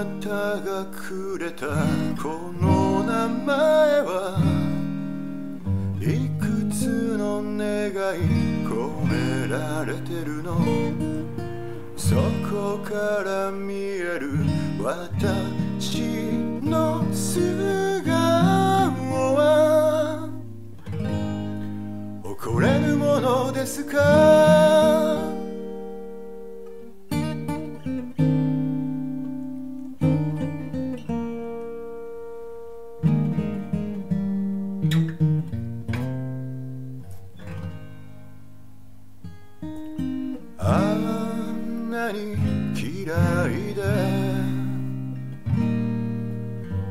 なたがくれたこの名前はいくつの願い込められてるの？そこから見える私の素顔は？誇れるものですか？に嫌いで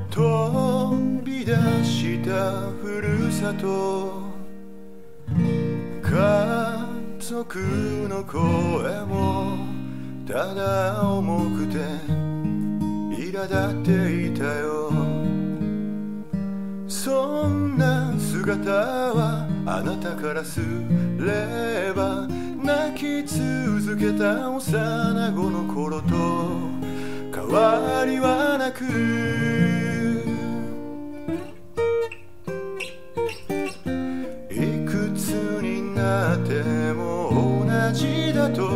飛び出したふるさと家族の声もただ重くて苛立っていたよ。そんな姿はあなたからすれば泣き続けた幼子の頃と変わりはなくいくつになっても同じだと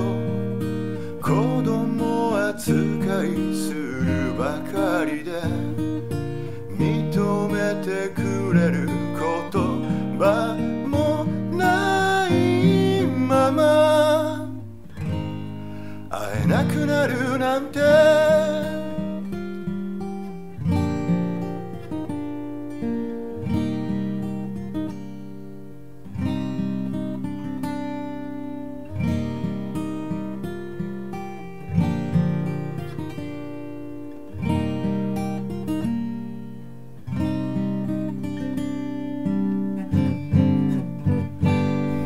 子供扱いするばかりでなるなんて。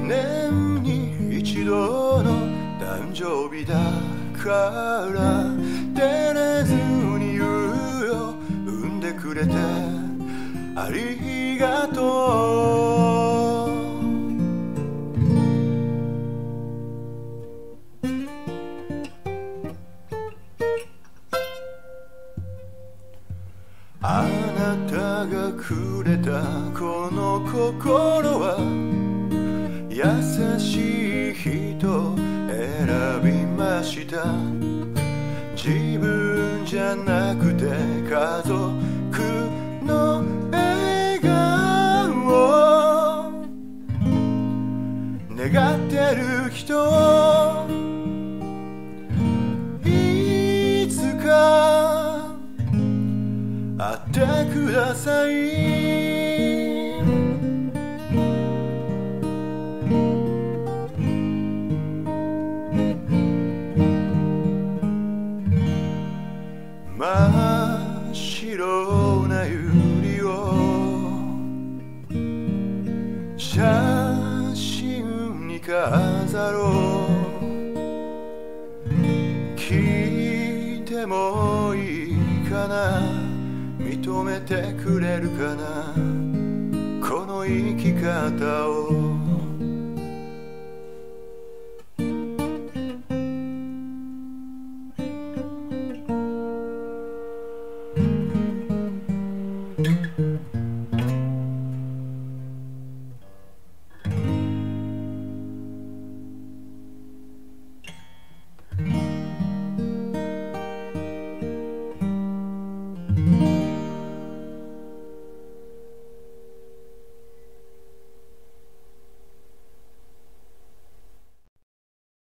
年に一度の誕生日だ。から照れずに言うよ産んでくれてありがとうあなたがくれたこの心は優しいした。自分じゃなくて家族の笑顔を。願ってる人。いつか会ってください。真っ白なユリを写真に飾ろう。聞いてもいいかな認めてくれるかなこの生き方を